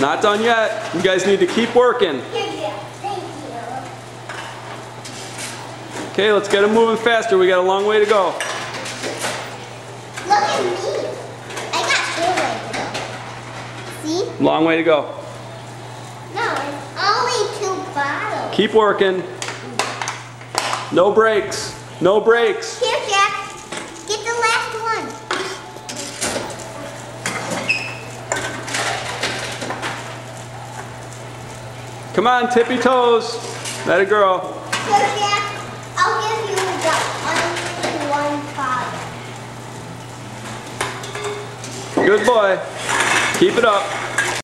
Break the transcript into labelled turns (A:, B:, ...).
A: Not done yet. You guys need to keep working.
B: Here, Jack. Thank you.
A: Okay, let's get them moving faster. We got a long way to go.
B: Look at me. I got two ways to go. See?
A: Long way to go.
B: No, it's only two bottles.
A: Keep working. No breaks. No breaks.
B: Here, Jack. Get the last one.
A: Come on, tippy toes. Let it girl.
B: Here, Jack. I'll give you the one.
A: Good boy. Keep it up.